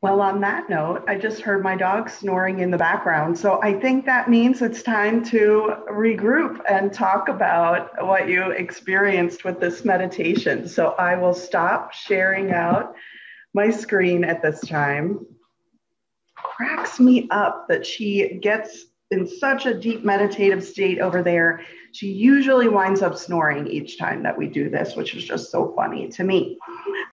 Well, on that note, I just heard my dog snoring in the background. So I think that means it's time to regroup and talk about what you experienced with this meditation. So I will stop sharing out my screen at this time. Cracks me up that she gets in such a deep meditative state over there. She usually winds up snoring each time that we do this, which is just so funny to me.